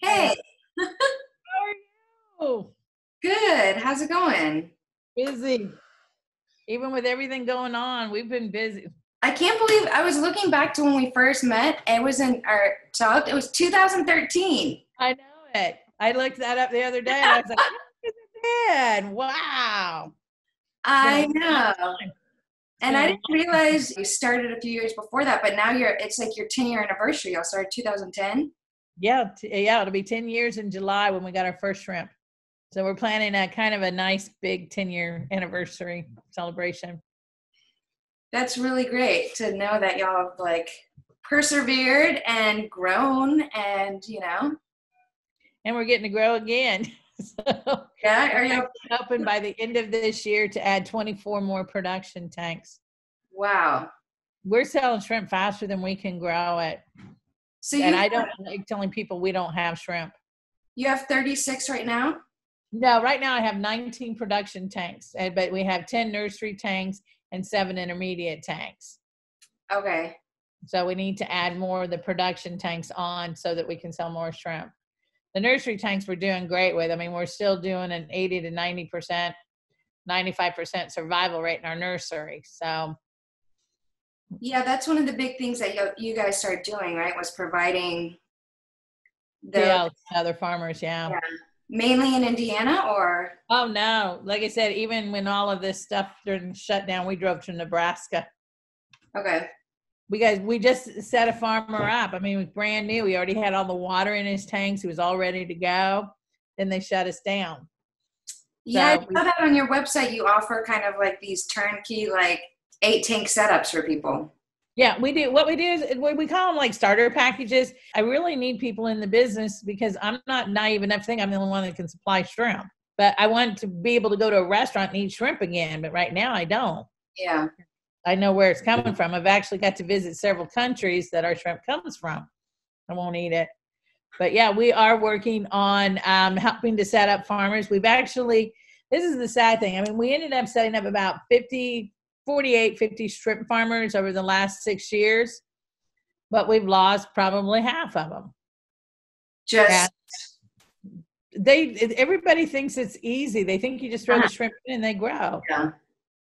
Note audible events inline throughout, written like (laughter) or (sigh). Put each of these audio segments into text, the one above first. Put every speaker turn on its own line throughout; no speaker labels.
Hey,
How are you?
good. How's it going?
Busy. Even with everything going on, we've been busy.
I can't believe I was looking back to when we first met. It was in our talk. It was 2013.
I know it. I looked that up the other day and I was like, it. Wow.
I
Been a long
know. And I didn't realize you started a few years before that, but now you're it's like your 10 year anniversary. Y'all started 2010.
Yeah, t- eh, yeah, it'll be 10 years in July when we got our first shrimp. So we're planning a kind of a nice big 10 year anniversary celebration.
That's really great to know that y'all have like persevered and grown and you know.
And we're getting to grow again. (laughs) so
Yeah, are y'all
hoping by the end of this year to add 24 more production tanks.
wow.
We're selling shrimp faster than we can grow it.
So
and I don't like telling people we don't have shrimp.
you have 36 right now?
No, right now I have 19 production tanks, but we have 10 nursery tanks and seven intermediate tanks.
Okay.
So we need to add more of the production tanks on so that we can sell more shrimp. The nursery tanks we're doing great with. I mean, we're still doing an 80 to 90 percent, 95 percent survival rate in our nursery. So
Yeah, that's one of the big things that you, you guys started doing, right? Was providing the
yeah, other farmers, yeah.
Yeah. mainly in Indiana or
Oh no! Like I said, even when all of this stuff during shut down, we drove to Nebraska.
okay.
we guys we just set a farmer up i mean it was brand new he already had all the water in his tanks he was all ready to go then they shut us down
Yeah,
So
I saw that on your website. You offer kind of like these turnkey, like eight tank setups for people.
yeah we do. What we do is we we call them like starter packages. I really need people in the business because i'm not naive enough to think i'm the only one that can supply shrimp. But i want to be able to go to a restaurant and eat shrimp again but right now i don't.
Yeah.
i know where it's coming from. I've actually got to visit several countries that our shrimp comes from. I won't eat it. But yeah we are working on um, helping to set up farmers. We've actually this is the sad thing. I mean we ended up setting up about 50 48 50 shrimp farmers over the last six years but we've lost probably half of them
Just
Yeah. they everybody thinks it's easy they think you just throw the
Uh-huh.
shrimp in and they grow
yeah.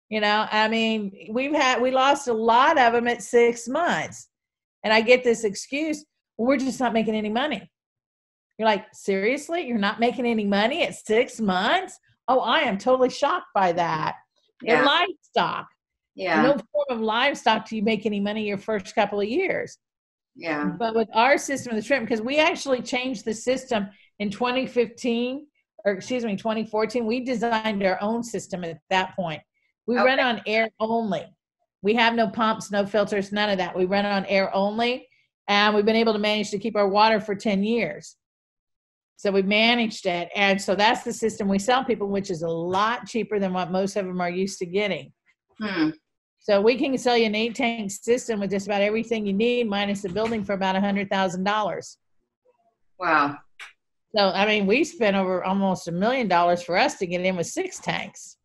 you know, I mean, we've had we lost a lot of them at six months, and I get this excuse: well, "We're just not making any money." You're like, seriously? You're not making any money at six months? Oh, I am totally shocked by that.
Yeah.
livestock.
Yeah.
No form of livestock do you make any money your first couple of years.
Yeah.
But with our system of the shrimp, because we actually changed the system in 2015, or excuse me, 2014, we designed our own system at that point. We run on air only. We have no pumps, no filters, none of that. We run on air only, and we've been able to manage to keep our water for 10 years. So we've managed it. And so that's the system we sell people, which is a lot cheaper than what most of them are used to getting.
Hmm.
So we can sell you an eight tank system with just about everything you need, minus the building, for about a hundred thousand dollars.
Wow.
So I mean, we spent over almost a million dollars for us to get in with six tanks.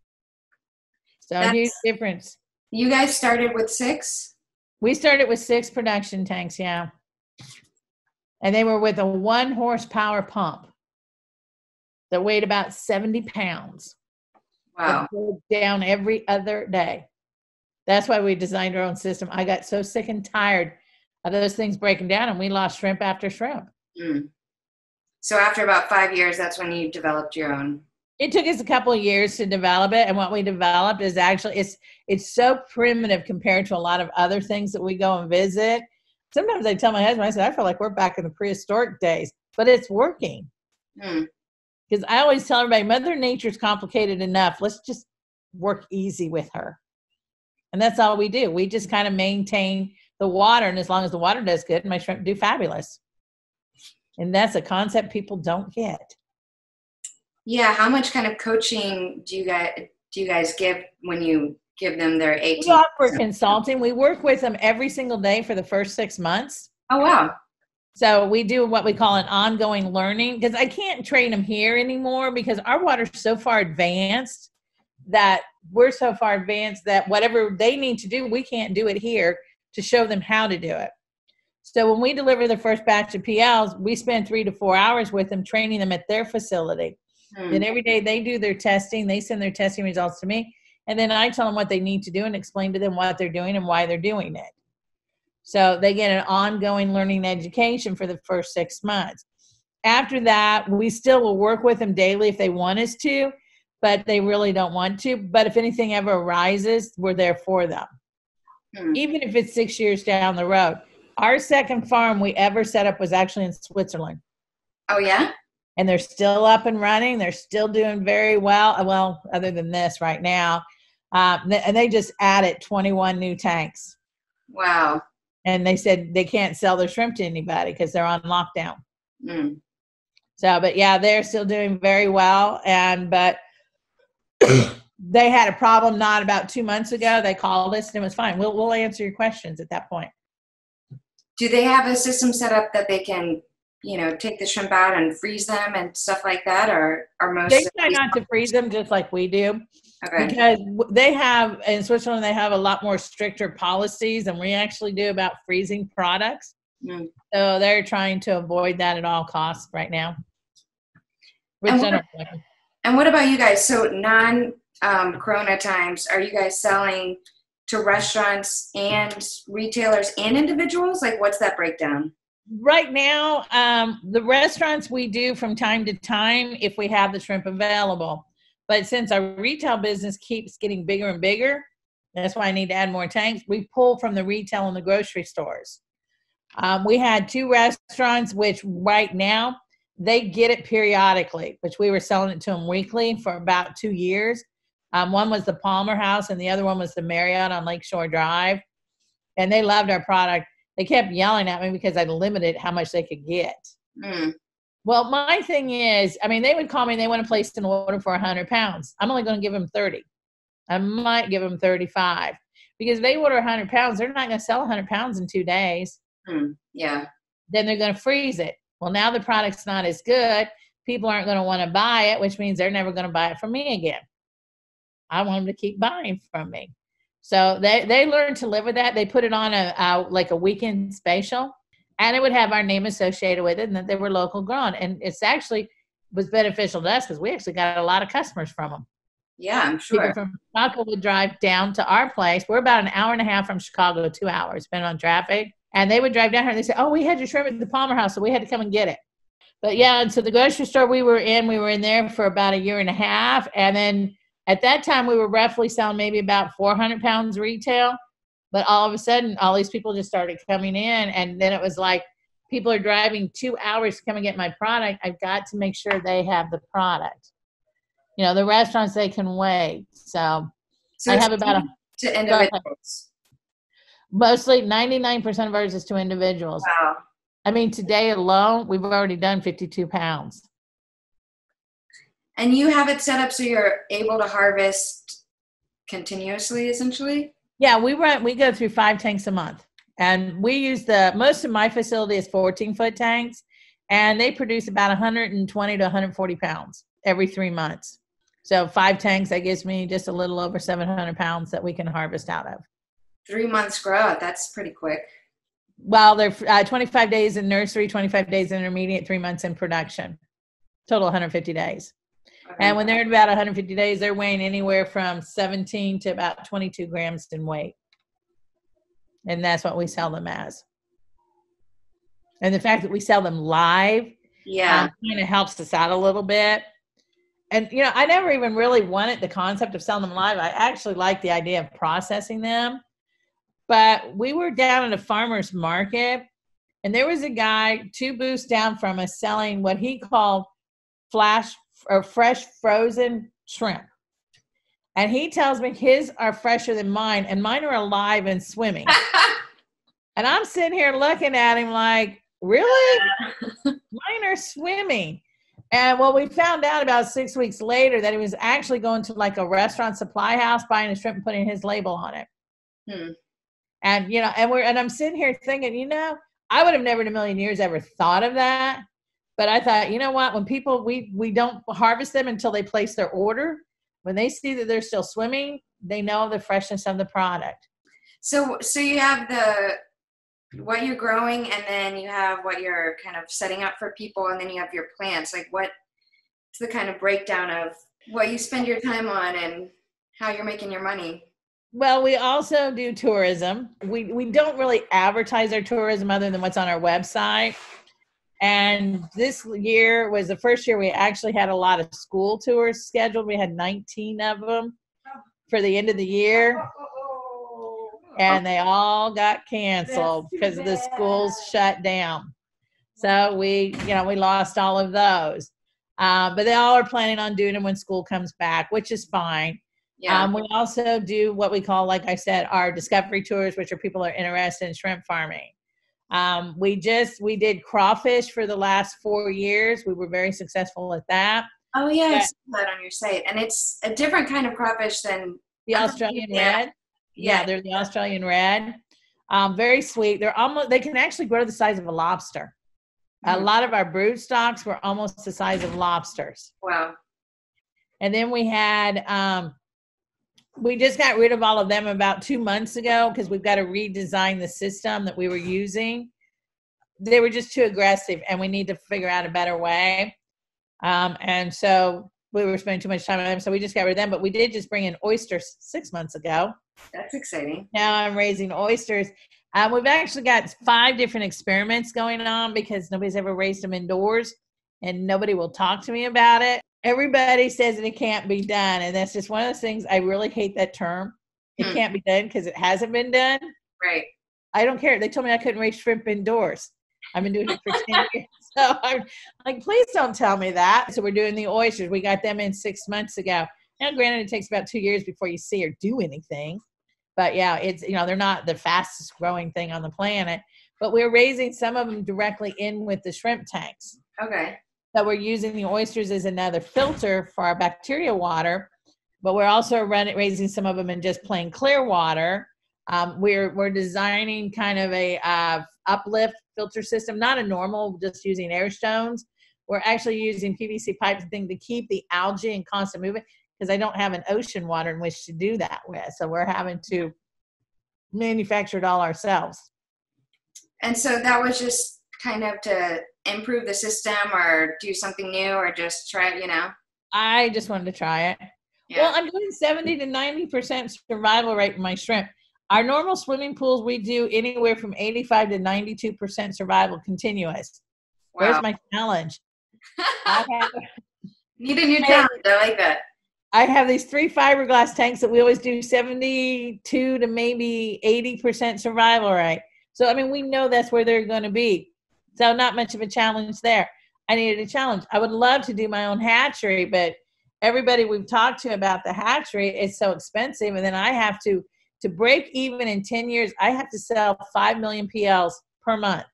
So a huge difference.
You guys started with six?
We started with six production tanks, yeah, and they were with a one horsepower pump that weighed about seventy pounds.
Wow.
down every other day. That's why we designed our own system. I got so sick and tired of those things breaking down, and we lost shrimp after shrimp.
Hmm. So after about five years, that's when you developed your own.
It took us a couple of years to develop it, and what we developed is actually it's it's so primitive compared to a lot of other things that we go and visit. Sometimes I tell my husband, I said, I feel like we're back in the prehistoric days, but it's working.
Hmm.
because I always tell everybody Mother Nature's complicated enough. Let's just work easy with her. And that's all we do. We just kind of maintain the water. And as long as the water does good, my shrimp do fabulous. And that's a concept people don't get.
Yeah. How much kind of coaching do you guys do you guys give when you give them their
We
eighteen?
offer consulting. We work with them every single day for the first six months.
Oh wow.
So we do what we call an ongoing learning because I can't train them here anymore because our water's so far advanced that we're so far advanced that whatever they need to do, we can't do it here to show them how to do it. So when we deliver the first batch of PLs, we spend three to four hours with them training them at their facility.
Hmm.
Then every day they do their testing, they send their testing results to me, and then I tell them what they need to do and explain to them what they're doing and why they're doing it. So they get an ongoing learning education for the first six months. After that, we still will work with them daily if they want us to, but they really don't want to. But if anything ever arises, we're there for them,
Hmm.
even if it's six years down the road. Our second farm we ever set up was actually in Switzerland
Oh yeah.
and they're still up and running. They're still doing very well. uh, Well, other than this right now, uh, and they just added 21 new tanks.
Wow.
And they said they can't sell their shrimp to anybody because they're on lockdown.
Hmm.
So, but yeah, they're still doing very well. And but they had a problem not about two months ago. They called us and it was fine. We'll we'll answer your questions at that point.
Do they have a system set up that they can, you know, take the shrimp out and freeze them and stuff like that, or are most?
They try not to freeze them just like we do.
Okay.
because they have in Switzerland they have a lot more stricter policies than we actually do about freezing products.
Mm.
So they're trying to avoid that at all costs right now. Which
And
I
what-
don't like.
And what about you guys? So non um, Corona times, are you guys selling to restaurants and retailers and individuals? Like, what's that breakdown?
right now, um, the restaurants we do from time to time if we have the shrimp available. But since our retail business keeps getting bigger and bigger, that's why I need to add more tanks. We pull from the retail and the grocery stores. Um, we had two restaurants, which right now they get it periodically, which we were selling it to them weekly for about two years. Um, one was the Palmer House, and the other one was the Marriott on Lakeshore Drive. And they loved our product. They kept yelling at me because I limited how much they could get.
Mm.
Well, my thing is, I mean, they would call me and they want to place an order for 100 pounds. I'm only going to give them 30. I might give them 35 because they order 100 pounds. They're not going to sell 100 pounds in two days.
Hmm. Yeah.
Then they're going to freeze it. Well, now the product's not as good. People aren't going to want to buy it, which means they're never going to buy it from me again. I want them to keep buying from me. So they, they learned to live with that. They put it on a, a like a weekend special and it would have our name associated with it and that they were local grown. And it's actually was beneficial to us because we actually got a lot of customers from them.
Yeah, I'm sure.
People from Chicago would drive down to our place. We're about an hour and a half from Chicago, two hours, depending on traffic. And they would drive down here and they say, Oh, we had your shrimp at the Palmer House, so we had to come and get it. But yeah, and so the grocery store we were in, we were in there for about a year and a half. And then at that time, we were roughly selling maybe about 400 pounds retail. But all of a sudden, all these people just started coming in. And then it was like, people are driving two hours to come and get my product. I've got to make sure they have the product. You know, the restaurants, they can wait. So
So
I have about a,
to individuals.
Mostly 99% of ours is to individuals.
Wow.
I mean, today alone, we've already done 52 pounds.
And you have it set up so you're able to harvest continuously, essentially.
Yeah, we run, we go through five tanks a month. And we use the, most of my facility is 14 foot tanks, and they produce about 120 to 140 pounds every three months. So five tanks, that gives me just a little over 700 pounds that we can harvest out of.
Three months grow. That's pretty quick.
Well, they're uh, 25 days in nursery, 25 days in intermediate, three months in production. Total 150 days.
Okay.
And when they're at about 150 days, they're weighing anywhere from 17 to about 22 grams in weight. And that's what we sell them as. And the fact that we sell them live
yeah.
kind of helps us out a little bit. And, you know, I never even really wanted the concept of selling them live. I actually like the idea of processing them. But we were down at a farmer's market, and there was a guy two booths down from us selling what he called flash or fresh frozen shrimp. And he tells me his are fresher than mine, and mine are alive and swimming. (laughs) and I'm sitting here looking at him like, really? (laughs) Mine are swimming. And well, we found out about six weeks later that he was actually going to like a restaurant supply house, buying a shrimp and putting his label on it.
Hmm.
And you know, and we're and I'm sitting here thinking, you know, I would have never in a million years ever thought of that. But I thought, you know what? When people we we don't harvest them until they place their order. When they see that they're still swimming, they know the freshness of the product.
So, so you have the what you're growing and then you have what you're kind of setting up for people and then you have your plants like what's the kind of breakdown of what you spend your time on and how you're making your money
well we also do tourism we we don't really advertise our tourism other than what's on our website and this year was the first year we actually had a lot of school tours scheduled we had 19 of them for the end of the year and they all got canceled because the schools shut down. So we, you know, we lost all of those. Uh, but they all are planning on doing them when school comes back, which is fine. Yeah. Um, we also do what we call, like I said, our discovery tours, which are people are interested in shrimp farming. Um, we just we did crawfish for the last four years. We were very successful at that.
Oh yeah, I saw that on your site, and it's a different kind of crawfish than
the Australian red. Yeah, they're the Australian red. Um, very sweet. They're almost they can actually grow the size of a lobster. Mm-hmm. A lot of our brood stocks were almost the size of lobsters.
Wow.
And then we had um, we just got rid of all of them about two months ago because we've got to redesign the system that we were using. They were just too aggressive, and we need to figure out a better way. Um, and so we were spending too much time on them, so we just got rid of them. But we did just bring in oysters six months ago.
That's exciting.
Now I'm raising oysters. Uh, we've actually got five different experiments going on because nobody's ever raised them indoors, and nobody will talk to me about it. Everybody says that it can't be done, and that's just one of those things. I really hate that term. It hmm. can't be done because it hasn't been done.
Right.
I don't care. They told me I couldn't raise shrimp indoors. I've been doing it for 10 years. (laughs) So I'm like, please don't tell me that. So we're doing the oysters. We got them in six months ago. Now, granted, it takes about two years before you see or do anything. But yeah, it's, you know, they're not the fastest growing thing on the planet. But we're raising some of them directly in with the shrimp tanks.
Okay.
So we're using the oysters as another filter for our bacteria water. But we're also running, raising some of them in just plain clear water. Um, we're we're designing kind of a uh, uplift filter system, not a normal, just using air stones. We're actually using PVC pipes thing to keep the algae in constant movement because I don't have an ocean water in which to do that with. So we're having to manufacture it all ourselves.
And so that was just kind of to improve the system or do something new or just try it, you know?
I just wanted to try it. Yeah. Well, I'm doing 70 to 90% survival rate in my shrimp. Our normal swimming pools, we do anywhere from 85 to 92% survival continuous. Wow. Where's my challenge? (laughs)
have, Need a new challenge. I like that.
I have these three fiberglass tanks that we always do 72 to maybe 80% survival rate. So, I mean, we know that's where they're going to be. So, not much of a challenge there. I needed a challenge. I would love to do my own hatchery, but everybody we've talked to about the hatchery is so expensive. And then I have to to break even in 10 years, I have to sell 5 million PLs per month.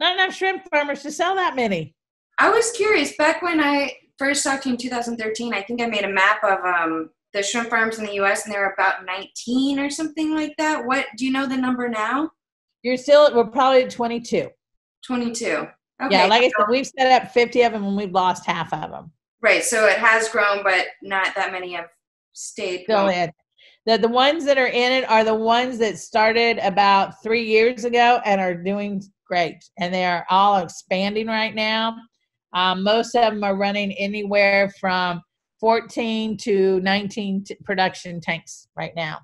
Not enough shrimp farmers to sell that many.
I was curious back when I first talked to you in 2013. I think I made a map of um, the shrimp farms in the U.S. and they were about 19 or something like that. What do you know the number now?
You're still we're probably at 22.
22. Okay.
Yeah, like I said, we've set up 50 of them and we've lost half of them.
Right. So it has grown, but not that many have stayed.
Still in the the ones that are in it are the ones that started about three years ago and are doing great, and they are all expanding right now. Um, most of them are running anywhere from 14 to 19 t- production tanks right now.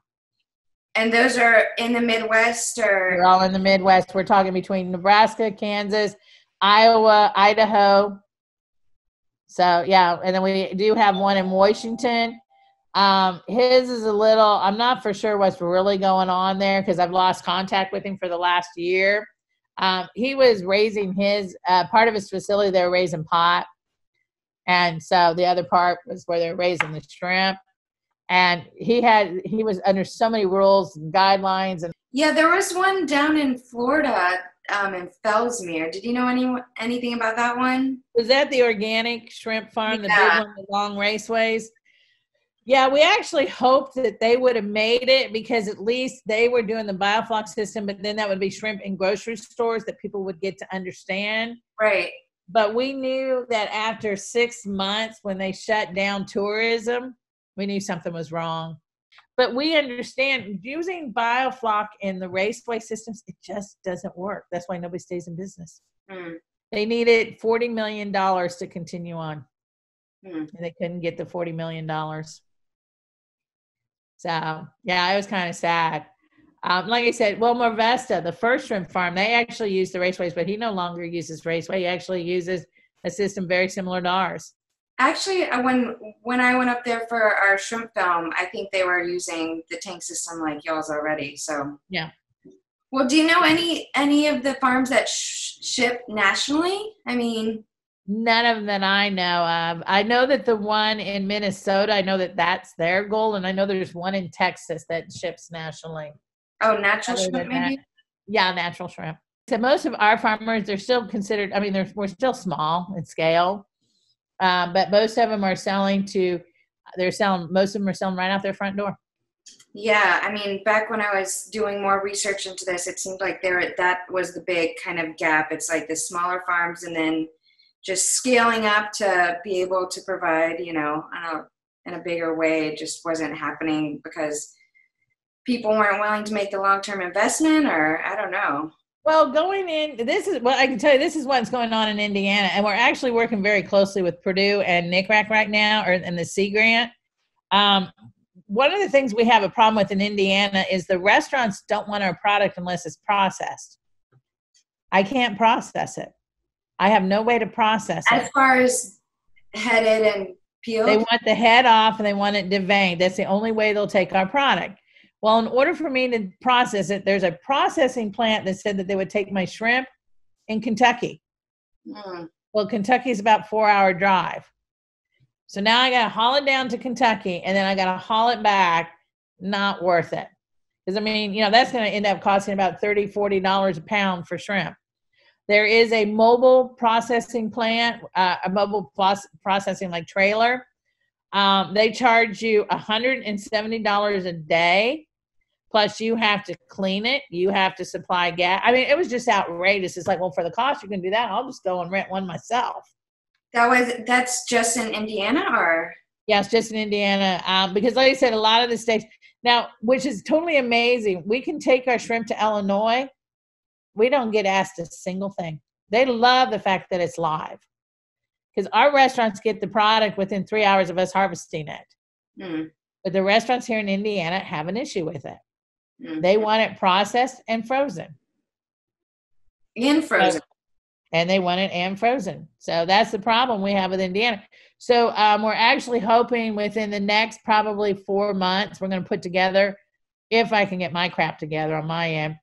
And those are in the Midwest, or
they're all in the Midwest. We're talking between Nebraska, Kansas, Iowa, Idaho. So yeah, and then we do have one in Washington um, his is a little, I'm not for sure what's really going on there because I've lost contact with him for the last year. Um, he was raising his, uh, part of his facility, they were raising pot. And so the other part was where they're raising the shrimp. And he had, he was under so many rules and guidelines. And
yeah, there was one down in Florida um, in Fellsmere. Did you know any anything about that one?
Was that the organic shrimp farm, yeah. the big one, the long raceways? Yeah, we actually hoped that they would have made it because at least they were doing the biofloc system, but then that would be shrimp in grocery stores that people would get to understand.
Right.
But we knew that after six months, when they shut down tourism, we knew something was wrong. but we understand using biofloc in the raceway systems it just doesn't work. That's why nobody stays in business.
Mm,
they needed 40 million dollars to continue on.
Mm.
and they couldn't get the 40 million dollars. So yeah it was kind of sad. Um, like i said well Marvesta the first shrimp farm they actually use the raceways but he no longer uses raceway. He actually uses a system very similar to ours
Actually, uh, when when I went up there for our shrimp film, I think they were using the tank system like y'all's already. So
Yeah.
Well, do you know any any of the farms that sh- ship nationally? I mean,
None of them that I know of. I know that the one in Minnesota, I know that that's their goal, and I know there's one in Texas that ships nationally.
oh, natural
Other
shrimp
than that-
maybe.
Yeah, natural shrimp. So most of our farmers, they're still considered. I mean, they're we're still small in scale, um, but most of them are selling to. They're selling. Most of them are selling right out their front door.
Yeah, I mean, back when I was doing more research into this, it seemed like there that was the big kind of gap. It's like the smaller farms, and then just scaling up to be able to provide, you know, in a, in a bigger way. It just wasn't happening because people weren't willing to make the long term investment, or I don't know.
Well, going in, this is what I can tell you. This is what's going on in Indiana, and we're actually working very closely with Purdue and NICRAC right now, or in the Sea Grant. Um, one of the things we have a problem with in Indiana is the restaurants don't want our product unless it's processed. I can't process it. I have no way to process it.
As far as headed and peeled,
They want the head off and they want it deveined. That's the only way they'll take our product. Well, in order for me to process it, there's a processing plant that said that they would take my shrimp in Kentucky.
Mm,
Well, Kentucky's about four hour drive. So now I got to haul it down to Kentucky and then I got to haul it back. Not worth it. Because I mean, you know, that's going to end up costing about $30, $40 a pound for shrimp. There is a mobile processing plant, uh, a mobile plus processing like trailer. Um, they charge you $170 a day. Plus, you have to clean it. You have to supply gas. I mean, it was just outrageous. It's like, well, for the cost, you can do that. I'll just go and rent one myself.
that was that's just in Indiana, or
Yeah, just in Indiana. Um, because, like I said, a lot of the states now, which is totally amazing, we can take our shrimp to Illinois. We don't get asked a single thing. They love the fact that it's live because our restaurants get the product within three hours of us harvesting it.
mm,
But the restaurants here in Indiana have an issue with it.
Mm.
They want it processed and frozen.
and frozen.
and they want it and frozen. So that's the problem we have with Indiana. So um, we're actually hoping within the next probably four months, we're going to put together, if I can get my crap together on my end,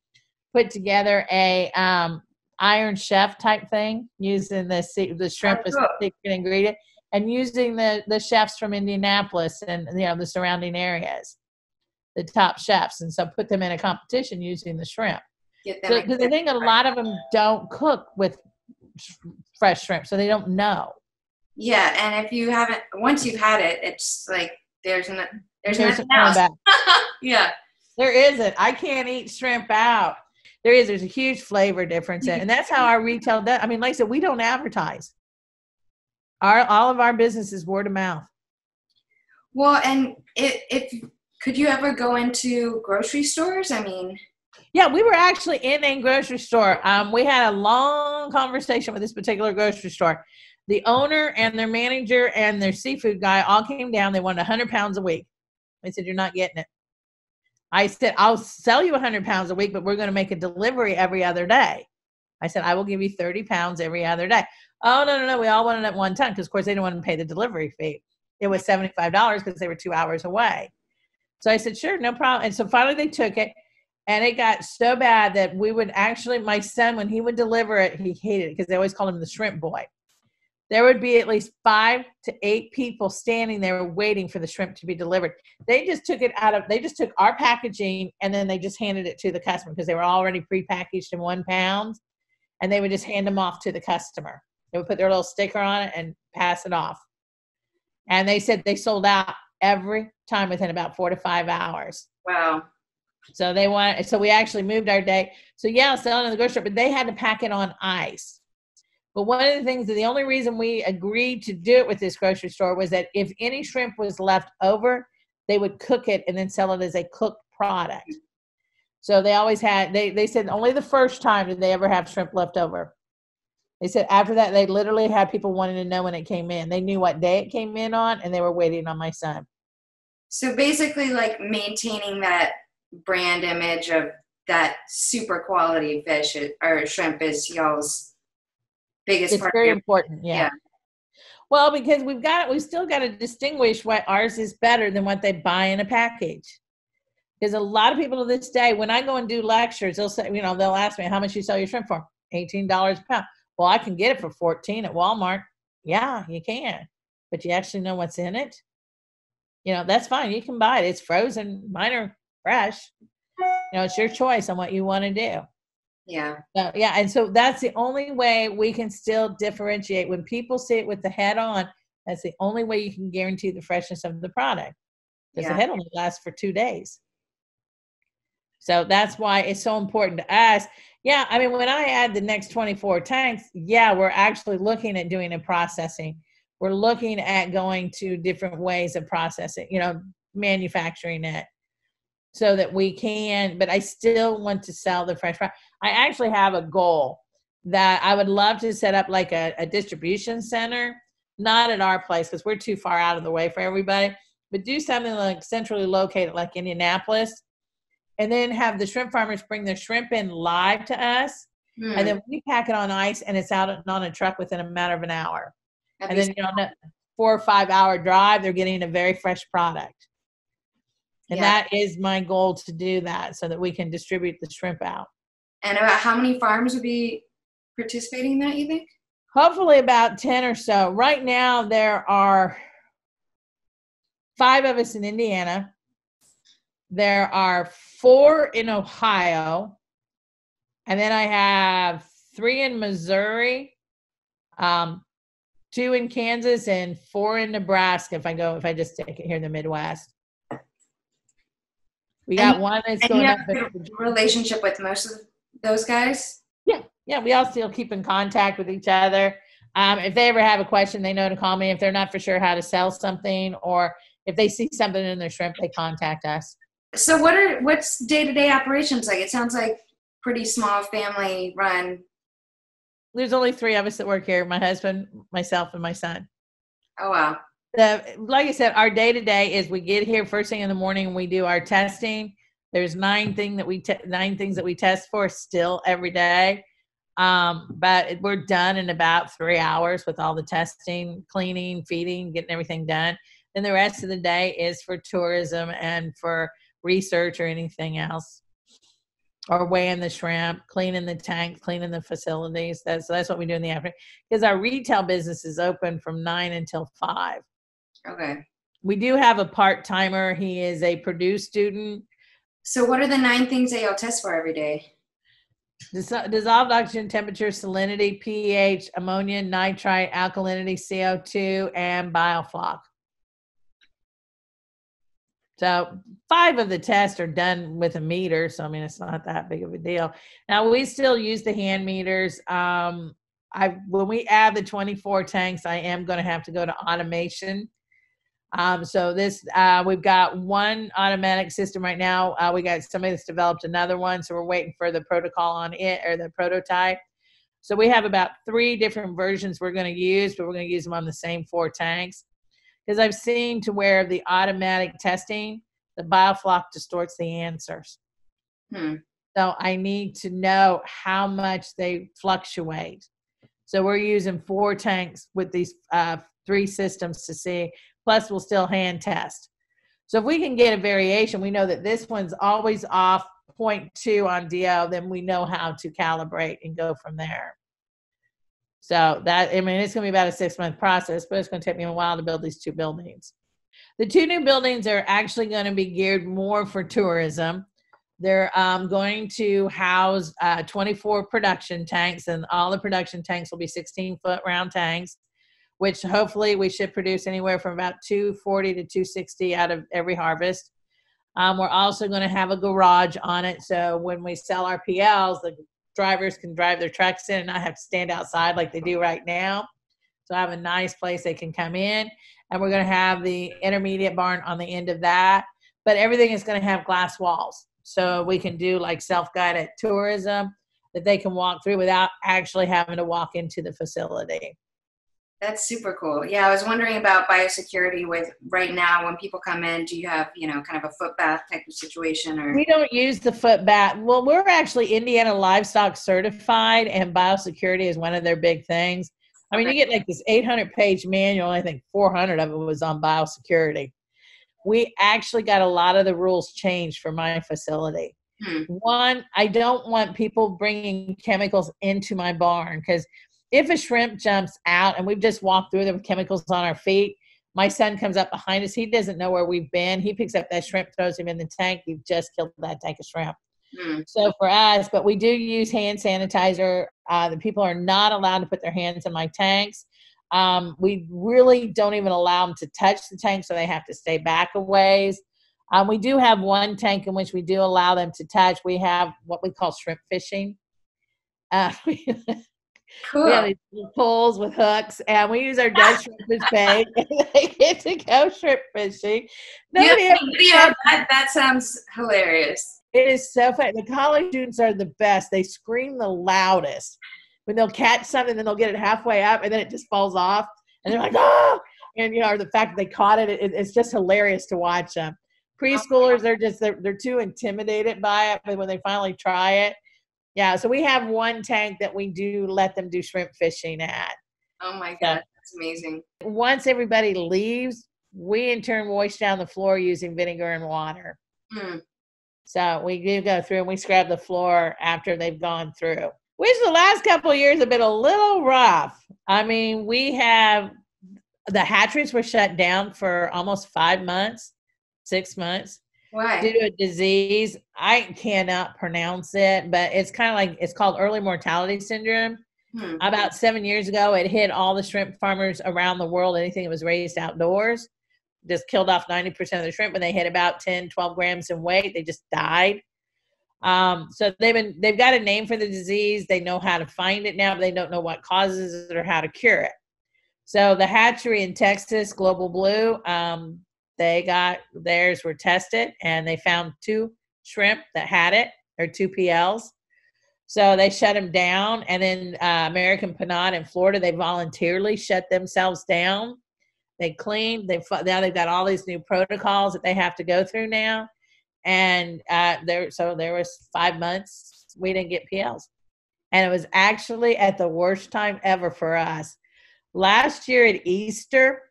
put together a um, Iron Chef type thing using the the shrimp as the secret ingredient, and using the the chefs from Indianapolis and you know the surrounding areas, the top chefs, and so put them in a competition using the shrimp
them
because I think a lot of them don't cook with fresh shrimp, so they don't know.
Yeah, and if you haven't, once you've had it, it's like there's no, there's
There's
nothing else. (laughs) yeah,
There isn't. I can't eat shrimp out. There is. There's a huge flavor difference, in, and that's how our retail does. I mean, like I said, we don't advertise. Our all of our business is word of mouth.
well, and if, if could you ever go into grocery stores? I mean,
Yeah, we were actually in a grocery store. Um, we had a long conversation with this particular grocery store. The owner and their manager and their seafood guy all came down. They wanted 100 pounds a week. They said, You're not getting it. I said, I'll sell you 100 pounds a week, but we're going to make a delivery every other day. I said, I will give you 30 pounds every other day. Oh, no, no, no. We all wanted it at one time because, of course, they didn't want to pay the delivery fee. It was $75 because they were two hours away. So I said, Sure, no problem. And so finally they took it and it got so bad that we would actually my son when he would deliver it he hated it because they always called him the shrimp boy. There would be at least five to eight people standing there waiting for the shrimp to be delivered. They just took it out of they just took our packaging and then they just handed it to the customer because they were already prepackaged in one pound and they would just hand them off to the customer. They would put their little sticker on it and pass it off. And they said they sold out every time within about four to five hours
wow.
so they want so we actually moved our day. So yeah, selling in the grocery store, but they had to pack it on ice. But one of the things that the only reason we agreed to do it with this grocery store was that if any shrimp was left over, they would cook it and then sell it as a cooked product. So they always had they they said only the first time did they ever have shrimp left over. They said after that they literally had people wanting to know when it came in. They knew what day it came in on and they were waiting on my son.
So basically like maintaining that brand image of that super quality fish or shrimp is y'all's biggest
it's
part.
very important. Yeah. yeah. Well, because we've got we still got to distinguish what ours is better than what they buy in a package. Because a lot of people to this day, when I go and do lectures, they'll say, you know, they'll ask me how much you sell your shrimp for. Eighteen dollars a pound. Well, I can get it for fourteen at Walmart. Yeah, you can, but you actually know what's in it. You know, that's fine. You can buy it. It's frozen. Mine are fresh. You know, it's your choice on what you want to do.
Yeah.
So, yeah. And so that's the only way we can still differentiate. When people see it with the head on, that's the only way you can guarantee the freshness of the product. Because yeah. the head only lasts for two days. So that's why it's so important to us. Yeah, I mean, when I add the next 24 tanks, yeah, we're actually looking at doing a processing. We're looking at going to different ways of processing, you know, manufacturing it so that we can, but I still want to sell the fresh fry. I actually have a goal that I would love to set up like a, a distribution center, not at our place because we're too far out of the way for everybody, but do something like centrally located like Indianapolis and then have the shrimp farmers bring their shrimp in live to us. Hmm. And then we pack it on ice and it's out on a truck within a matter of an hour. And then, you know, four or five hour drive, they're getting a very fresh product. And yeah. that is my goal to do that so that we can distribute the shrimp out.
And about how many farms would be participating in that, you think?
Hopefully about 10 or so. Right now, there are five of us in Indiana. There are four in Ohio. And then I have three in Missouri, um, two in Kansas, and four in Nebraska if I go, if I just take it here in the Midwest. We got and, one that's going up.
relationship with most of those guys.
Yeah, yeah. We all still keep in contact with each other. Um, if they ever have a question, they know to call me. If they're not for sure how to sell something, or if they see something in their shrimp, they contact us.
So, what are what's day to day operations like? It sounds like pretty small family run.
There's only three of us that work here: my husband, myself, and my son.
Oh wow!
the like I said, our day to day is we get here first thing in the morning. And we do our testing. There's nine thing that we te- nine things that we test for still every day, um, but we're done in about three hours with all the testing, cleaning, feeding, getting everything done. Then the rest of the day is for tourism and for research or anything else or weighing the shrimp, cleaning the tank, cleaning the facilities. That's that's what we do in the afternoon. Because our retail business is open from nine until five.
Okay.
We do have a part timer. He is a Purdue student.
So, what are the nine things that y'all test for every day?
dissolved oxygen temperature, salinity, pH, ammonia, nitrite, alkalinity, CO2, and biofloc. So five of the tests are done with a meter. So I mean, it's not that big of a deal. Now we still use the hand meters. Um, I when we add the 24 tanks, I am going to have to go to automation um, so this, uh, we've got one automatic system right now. Uh, we got somebody that's developed another one, so we're waiting for the protocol on it or the prototype. So we have about three different versions we're going to use, but we're going to use them on the same four tanks. Because I've seen to where the automatic testing, the biofloc distorts the answers. Hmm. So I need to know how much they fluctuate. So we're using four tanks with these uh, three systems to see plus we'll still hand test. So if we can get a variation, we know that this one's always off 0.2 on DO, then we know how to calibrate and go from there. So that, I mean, it's going to be about a six month process, but it's going to take me a while to build these two buildings. The two new buildings are actually going to be geared more for tourism. They're um, going to house uh, 24 production tanks, and all the production tanks will be 16 foot round tanks which hopefully we should produce anywhere from about 240 to 260 out of every harvest. Um, we're also going to have a garage on it. So when we sell our PLs, the drivers can drive their trucks in and not have to stand outside like they do right now. So I have a nice place they can come in, and we're going to have the intermediate barn on the end of that. But everything is going to have glass walls, so we can do like self-guided tourism that they can walk through without actually having to walk into the facility.
That's super cool. Yeah, I was wondering about biosecurity with right now when people come in, do you have, you know, kind of a foot bath type of situation or
We don't use the foot bath. Well, we're actually Indiana livestock certified and biosecurity is one of their big things. I mean, you get like this 800 page manual, I think 400 of it was on biosecurity. We actually got a lot of the rules changed for my facility.
Hmm.
One, I don't want people bringing chemicals into my barn because if a shrimp jumps out and we've just walked through there with chemicals on our feet, my son comes up behind us. He doesn't know where we've been. He picks up that shrimp, throws him in the tank. You've just killed that tank of shrimp.
Hmm.
So for us, but we do use hand sanitizer. Uh, the people are not allowed to put their hands in my tanks. Um, we really don't even allow them to touch the tank, so they have to stay back a ways. Um, we do have one tank in which we do allow them to touch. We have what we call shrimp fishing. Uh, (laughs)
cool.
we have these poles with hooks, and we use our dead shrimpers bait. they get to go shrimp fishing.
Do you have
Nobody
video? That, that sounds hilarious.
It is so funny. The college students are the best. They scream the loudest when they'll catch something, then they'll get it halfway up, and then it just falls off, and they're like, "Oh!" And you know, or the fact that they caught it, it it's just hilarious to watch them. Oh, Preschoolers, they're just they're, they're too intimidated by it, but when they finally try it, yeah. So we have one tank that we do let them do shrimp fishing at.
Oh my God, that's amazing.
Once everybody leaves, we in turn wash down the floor using vinegar and water.
Hmm.
So we do go through and we scrub the floor after they've gone through. Which the last couple of years have been a little rough. I mean, we have the hatcheries were shut down for almost five months, six months
Why?
due to a disease. I cannot pronounce it, but it's kind of like it's called early mortality syndrome.
Hmm.
About seven years ago, it hit all the shrimp farmers around the world, anything that was raised outdoors. Just killed off 90% of the shrimp when they hit about 10, 12 grams in weight. They just died. Um, so they've been they've got a name for the disease. They know how to find it now, but they don't know what causes it or how to cure it. So the hatchery in Texas, Global Blue, um, they got theirs were tested and they found two shrimp that had it or two PLs. So they shut them down, and then uh, American Penaeid in Florida, they voluntarily shut themselves down. They cleaned. They now they've got all these new protocols that they have to go through now, and uh, there. So there was five months we didn't get PLs, and it was actually at the worst time ever for us. Last year at Easter,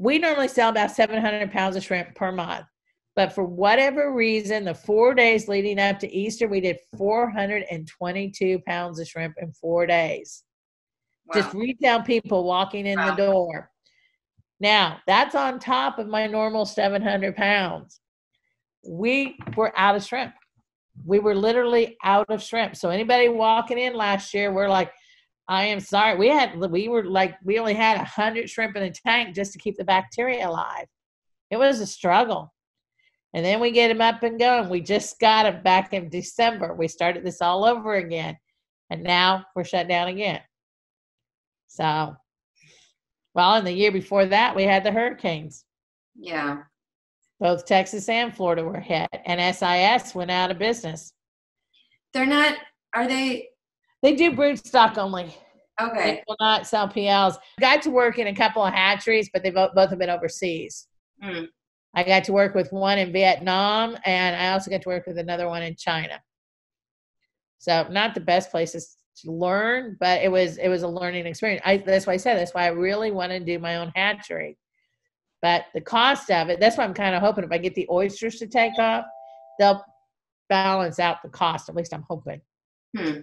we normally sell about 700 pounds of shrimp per month. But for whatever reason, the four days leading up to Easter, we did 422 pounds of shrimp in four days.
Wow.
Just retail people walking in
Wow.
the door. Now, that's on top of my normal 700 pounds. We were out of shrimp. We were literally out of shrimp. So anybody walking in last year, we're like, I am sorry. We had we were like we only had a hundred shrimp in the tank just to keep the bacteria alive. It was a struggle. And then we get them up and going. We just got them back in December. We started this all over again. And now we're shut down again. So, well, in the year before that, we had the hurricanes.
Yeah.
Both Texas and Florida were hit, and SIS went out of business.
They're not, are they?
They do brood stock only.
Okay.
They will not sell PLs. Got to work in a couple of hatcheries, but they both, both have been overseas.
Hmm.
I got to work with one in Vietnam, and I also got to work with another one in China. So not the best places to learn, but it was it was a learning experience. I, that's why I said that's why I really want to do my own hatchery. But the cost of it, that's why I'm kind of hoping if I get the oysters to take off, they'll balance out the cost. At least I'm hoping.
Hmm.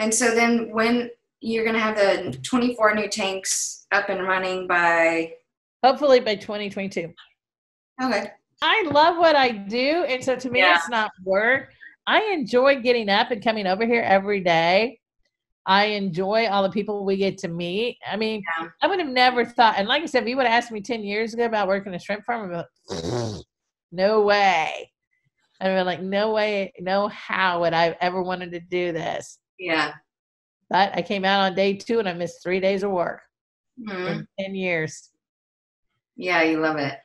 And so then when you're going to have the 24 new tanks up and running by,
Hopefully by 2022.
okay.
I love what I do, and so to me,
Yeah.
it's not work. I enjoy getting up and coming over here every day. I enjoy all the people we get to meet. I mean,
Yeah.
I would have never thought, and like I said, if you would have asked me 10 years ago about working a shrimp farm, I'd be like, no way. I'd be like, no way, no how would I ever wanted to do this.
Yeah.
But I came out on day two and I missed three days of work.
Mhm.
in 10 years.
Yeah, you love it.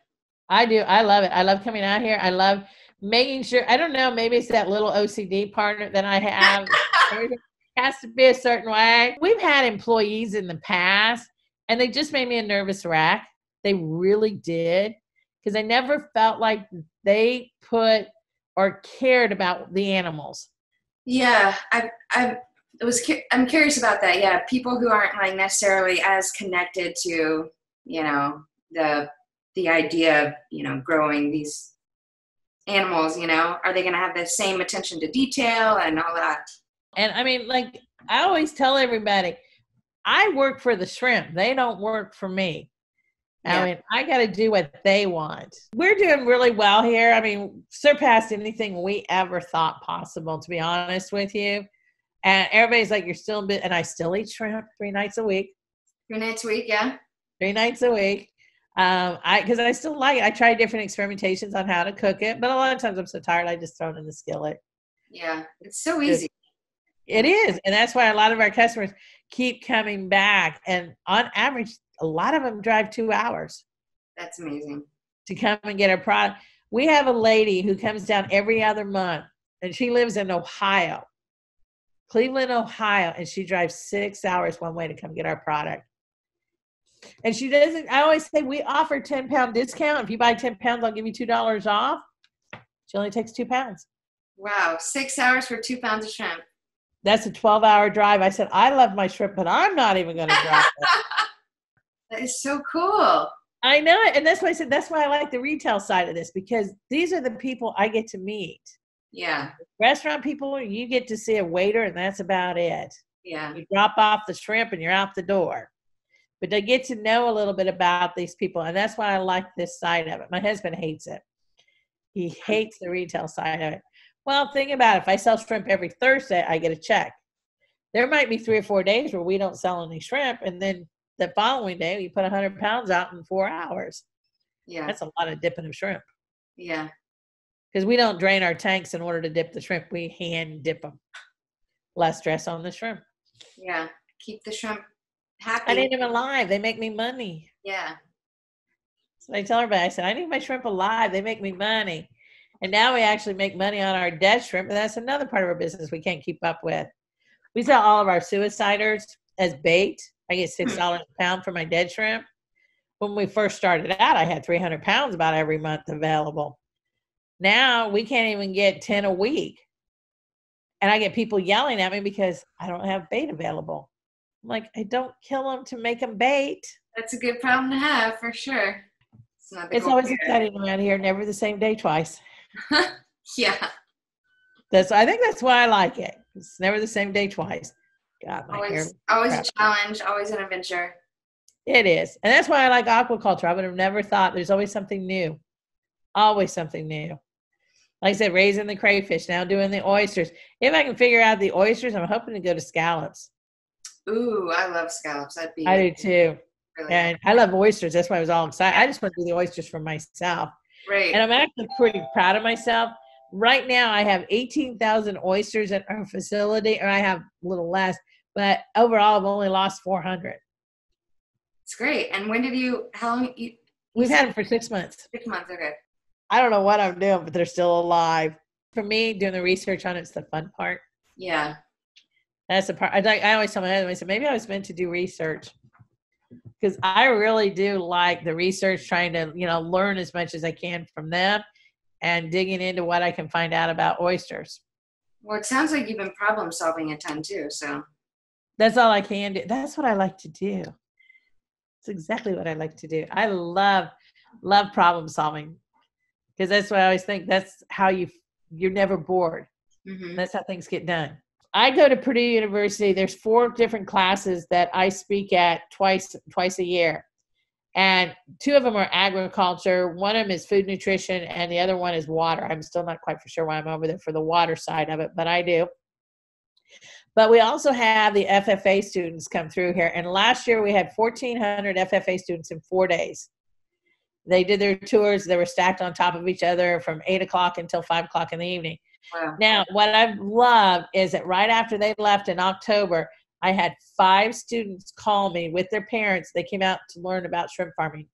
I do. I love it. I love coming out here. I love making sure. I don't know. Maybe it's that little OCD partner that I have. (laughs) Everything has to be a certain way. We've had employees in the past, and they just made me a nervous wreck. They really did, because I never felt like they put or cared about the animals.
Yeah, I I was I'm curious about that. Yeah, people who aren't like necessarily as connected to you know the the idea of you know growing these animals. You know, are they going to have the same attention to detail and all that?
And I mean, like I always tell everybody, I work for the shrimp. They don't work for me.
Yeah.
I mean, I got to do what they want. We're doing really well here. I mean, surpassed anything we ever thought possible, to be honest with you. And everybody's like, "You're still bit," and I still eat shrimp three nights a week.
Three nights a week, yeah.
Three nights a week. Um, I because I still like it. I try different experimentations on how to cook it, but a lot of times I'm so tired, I just throw it in the skillet.
Yeah, it's so easy.
It is. And that's why a lot of our customers keep coming back. And on average, a lot of them drive two hours
That's amazing.
to come and get our product. We have a lady who comes down every other month and she lives in Ohio, Cleveland, Ohio, and she drives six hours one way to come get our product. And she doesn't, I always say we offer 10 pound discount. If you buy 10 pounds, I'll give you $2 off. She only takes two pounds.
Wow, six hours for two pounds of shrimp.
That's a 12 hour drive. I said, I love my shrimp, but I'm not even going to drive it. (laughs)
That is so cool.
I know it. And that's why I said that's why I like the retail side of this because these are the people I get to meet.
Yeah,
Restaurant people, you get to see a waiter and that's about it.
yeah,
You drop off the shrimp and you're out the door. But they get to know a little bit about these people. And that's why I like this side of it. My husband hates it. He (laughs) hates the retail side of it. Well, think about it. If I sell shrimp every Thursday, I get a check. There might be three or four days where we don't sell any shrimp. And then the following day, we put 100 pounds out in four hours.
yeah,
That's a lot of dipping of shrimp
yeah.
because we don't drain our tanks in order to dip the shrimp. We hand dip them. Less stress on the shrimp.
Yeah, keep the shrimp happy.
I need them alive. They make me money.
yeah,
So I tell everybody, I said, I need my shrimp alive. They make me money. And now we actually make money on our dead shrimp. And that's another part of our business we can't keep up with. We sell all of our suiciders as bait. I get $6 hmm. a pound for my dead shrimp. When we first started out, I had 300 pounds about every month available. Now we can't even get 10 a week. And I get people yelling at me because I don't have bait available. I'm like, I don't kill them to make them bait.
that's a good problem to have for sure. It's not
It's always
here.
exciting around here, never the same day twice. (laughs)
yeah,
That's I think that's why I like it. It's never the same day twice. God, my hair.
always, always a challenge, always an adventure.
It is. And that's why I like aquaculture. I would have never thought there's always something new. Always something new. Like I said, raising the crayfish, now doing the oysters. If I can figure out the oysters, I'm hoping to go to scallops.
Ooh, I love scallops. That'd be
I do too.
really
And I love oysters. That's why I was all excited. I just want to do the oysters for myself.
great.
And I'm actually pretty proud of myself. Right now, I have 18,000 oysters at our facility, or I have a little less, but overall, I've only lost 400.
It's great. And when did you? How long? You,
We've had them for six months.
six months. Okay.
I don't know what I'm doing, but they're still alive. For me, doing the research on it's the fun part.
Yeah.
That's the part. I, like, I always tell my husband, I said, maybe I was meant to do research because I really do like the research, trying to, you know, learn as much as I can from them and digging into what I can find out about oysters.
Well, it sounds like you've been problem solving a ton too. So
That's all I can do. That's what I like to do. It's exactly what I like to do. I love, love problem solving because that's what I always think. That's how you, you're never bored.
mhm.
That's how things get done. I go to Purdue University. There's four different classes that I speak at twice twice a year, and two of them are agriculture. One of them is food nutrition, and the other one is water. I'm still not quite for sure why I'm over there for the water side of it, but I do. But we also have the FFA students come through here, and last year we had 1,400 FFA students in four days. They did their tours. They were stacked on top of each other from eight o'clock until five o'clock in the evening.
wow.
Now, what I've loved is that right after they left in October, I had five students call me with their parents. They came out to learn about shrimp farming.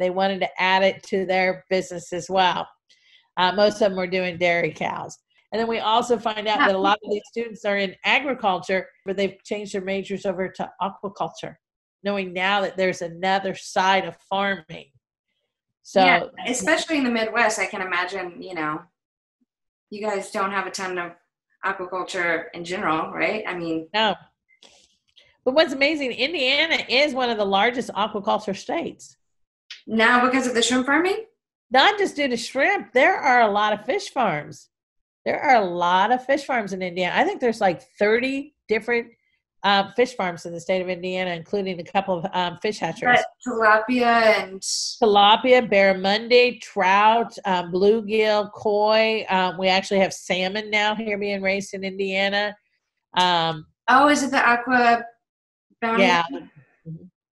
They wanted to add it to their business as well. Uh, most of them were doing dairy cows. And then we also find out that a lot of these students are in agriculture, but they've changed their majors over to aquaculture, knowing now that there's another side of farming. So,
yeah, especially in the Midwest, I can imagine, you know, you guys don't have a ton of aquaculture in general, right? I mean,
no. But what's amazing, Indiana is one of the largest aquaculture states.
Now, because of the shrimp farming?
Not just due to shrimp, there are a lot of fish farms. There are a lot of fish farms in Indiana. I think there's like 30 different uh, fish farms in the state of Indiana, including a couple of um, fish hatcheries.
Tilapia and
tilapia, barramundi, trout, um, bluegill, koi. Um, we actually have salmon now here being raised in Indiana. Um,
oh, is it the aqua?
Bounty? Yeah,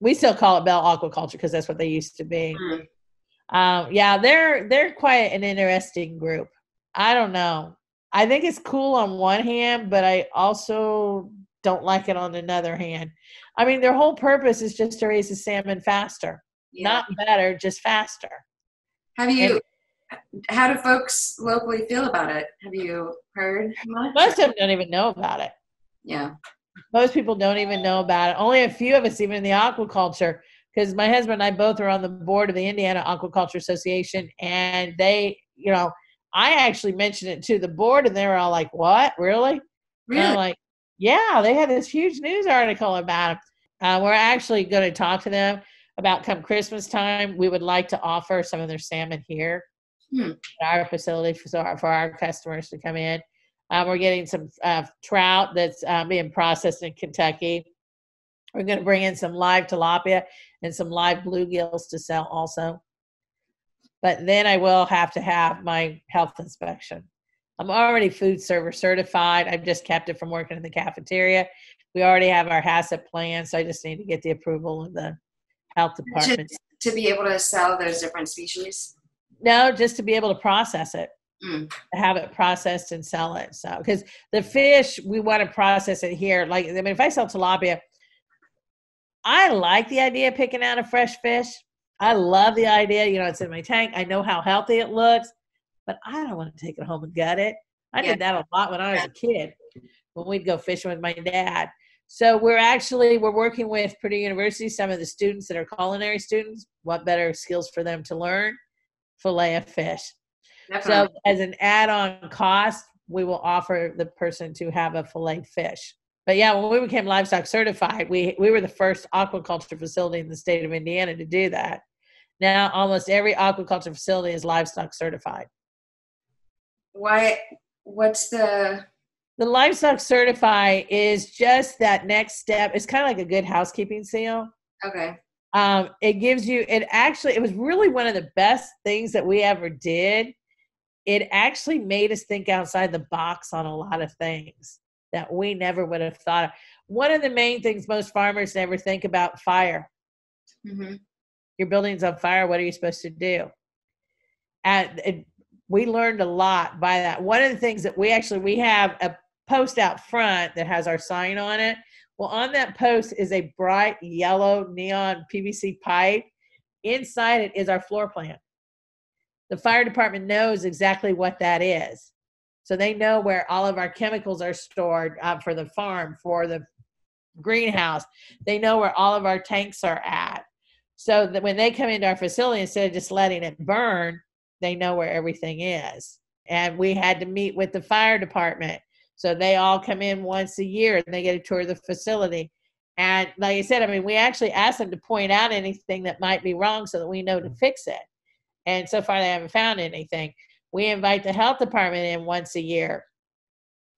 we still call it Bell Aquaculture because that's what they used to be. Mm. Um, yeah, they're they're quite an interesting group. I don't know. I think it's cool on one hand, but I also don't like it on another hand. I mean, their whole purpose is just to raise the salmon faster, yeah. not better, just faster.
Have you? And, how do folks locally feel about it? Have you heard much?
Most of them don't even know about it.
Yeah.
Most people don't even know about it. Only a few of us, even in the aquaculture, because my husband and I both are on the board of the Indiana Aquaculture Association, and they, you know, I actually mentioned it to the board, and they were all like, "What? Really?"
Really? And I'm
like, "Yeah." They had this huge news article about it. Uh, we're actually going to talk to them about come Christmas time. We would like to offer some of their salmon here hmm. at our facility for, for our customers to come in. Um, we're getting some uh, trout that's uh, being processed in Kentucky. We're going to bring in some live tilapia and some live bluegills to sell also. But then I will have to have my health inspection. I'm already food server certified. I've just kept it from working in the cafeteria. We already have our HACCP plan, so I just need to get the approval of the health department.
To, to be able to sell those different species?
No, just to be able to process it. Mm. have it processed and sell it. So, because the fish, we want to process it here. Like, I mean, if I sell tilapia, I like the idea of picking out a fresh fish. I love the idea. You know, it's in my tank. I know how healthy it looks, but I don't want to take it home and gut it. I yeah. did that a lot when I was a kid when we'd go fishing with my dad. So we're actually we're working with Purdue University. Some of the students that are culinary students. What better skills for them to learn? Fillet of fish. Definitely. So as an add-on cost, we will offer the person to have a fillet fish but yeah, when we became livestock certified, we we were the first aquaculture facility in the state of Indiana to do that. Now almost every aquaculture facility is livestock certified.
Why what's the
the livestock certify is just that next step. It's kind of like a good housekeeping seal.
Okay.
Um, it gives you it actually it was really one of the best things that we ever did. It actually made us think outside the box on a lot of things that we never would have thought of. One of the main things most farmers never think about fire. Mm-hmm. Your building's on fire. What are you supposed to do? And it, we learned a lot by that. One of the things that we actually we have a post out front that has our sign on it. Well, on that post is a bright yellow neon PVC pipe. Inside it is our floor plan. The fire department knows exactly what that is. So they know where all of our chemicals are stored uh, for the farm, for the greenhouse. They know where all of our tanks are at. So that when they come into our facility, instead of just letting it burn, they know where everything is. And we had to meet with the fire department. So they all come in once a year and they get a tour of the facility. And like I said, I mean, we actually asked them to point out anything that might be wrong so that we know to fix it. And so far, they haven't found anything. We invite the health department in once a year,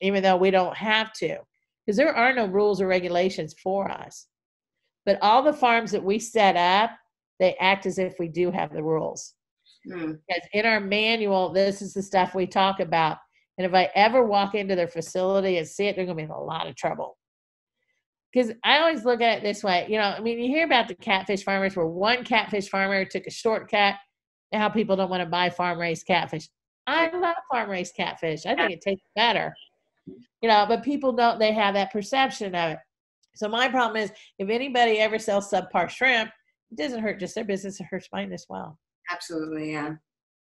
even though we don't have to, because there are no rules or regulations for us. But all the farms that we set up, they act as if we do have the rules. Hmm. Because in our manual, this is the stuff we talk about. And if I ever walk into their facility and see it, they're going to be in a lot of trouble. Because I always look at it this way. You know, I mean, you hear about the catfish farmers where one catfish farmer took a shortcut how people don't want to buy farm raised catfish. I love farm raised catfish. I think it tastes better. You know, but people don't they have that perception of it. So my problem is if anybody ever sells subpar shrimp, it doesn't hurt just their business, it hurts mine as well.
Absolutely, yeah.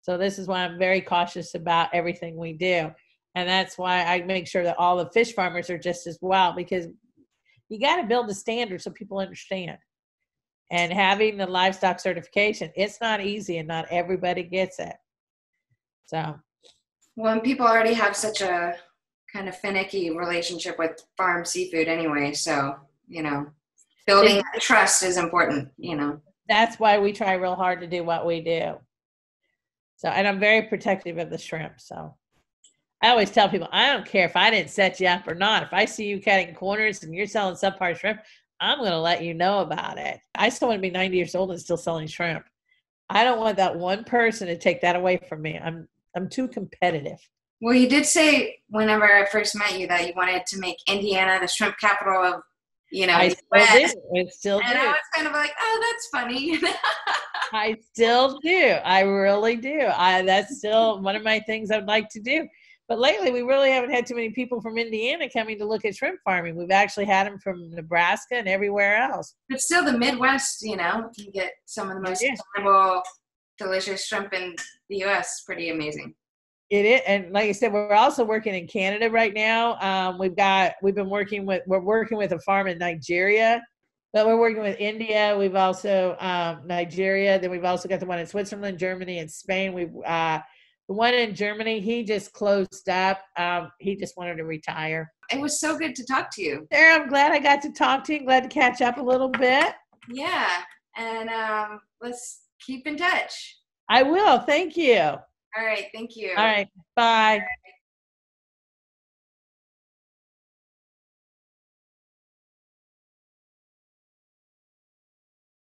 So this is why I'm very cautious about everything we do. And that's why I make sure that all the fish farmers are just as well because you got to build the standard so people understand. And having the livestock certification, it's not easy and not everybody gets it. So,
Well, and people already have such a kind of finicky relationship with farm seafood anyway, so, you know, building that trust is important, you know.
that's why we try real hard to do what we do. So, and I'm very protective of the shrimp. So, I always tell people, I don't care if I didn't set you up or not. If I see you cutting corners and you're selling subpar shrimp, I'm going to let you know about it. I still want to be 90 years old and still selling shrimp. I don't want that one person to take that away from me. I'm I'm too competitive.
Well, you did say whenever I first met you that you wanted to make Indiana the shrimp capital of, you know,
I still do. I still
And I was kind of like, oh, that's funny.
I still do. I really do. I that's still one of my things I'd like to do. But lately, we really haven't had too many people from Indiana coming to look at shrimp farming. We've actually had them from Nebraska and everywhere else.
but still, the Midwest, you know, you get some of the most
Yeah.
incredible, delicious shrimp in the U.S. Pretty amazing.
It is, and like I said, we're also working in Canada right now. Um, we've got we've been working with we're working with a farm in Nigeria, but we're working with India. We've also um, Nigeria. Then we've also got the one in Switzerland, Germany, and Spain. We've uh, the one in Germany. He just closed up. Um, he just wanted to retire.
It was so good to talk to you.
Sarah, I'm glad I got to talk to you. Glad to catch up a little bit.
Yeah, and um, let's keep in touch.
I will. Thank you.
All right, thank you.
All right. Bye.